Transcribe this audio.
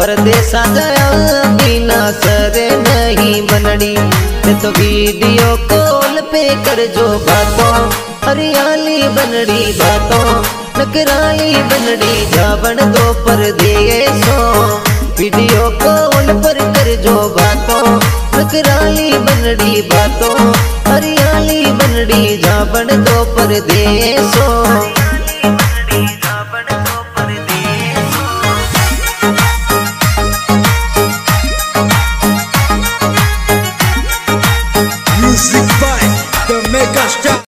परदेसा बिना सरे नहीं बनड़ी मैं तो वीडियो कॉल पे कर जो बातों, हरियाली बनड़ी बातों नकराली बनड़ी जावन दो परदेसो। वीडियो कॉल पर कर जो बातों नकराली बनड़ी बातों, हरियाली बनड़ी जावन दो परदेसो। music vibe, the mega star.